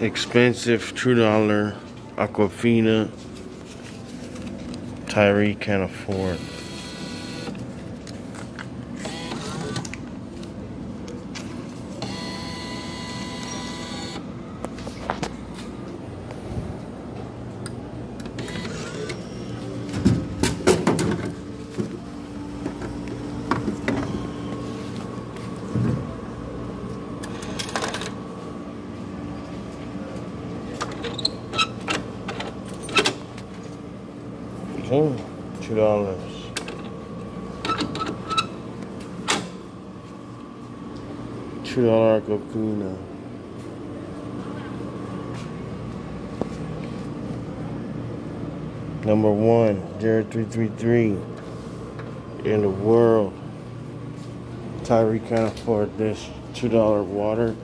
expensive two dollar Aquafina Tyree can't afford. Two dollars. Two dollar Aquafina. Number one, Jared three three three. In the world, Tyree can't afford this two dollar water.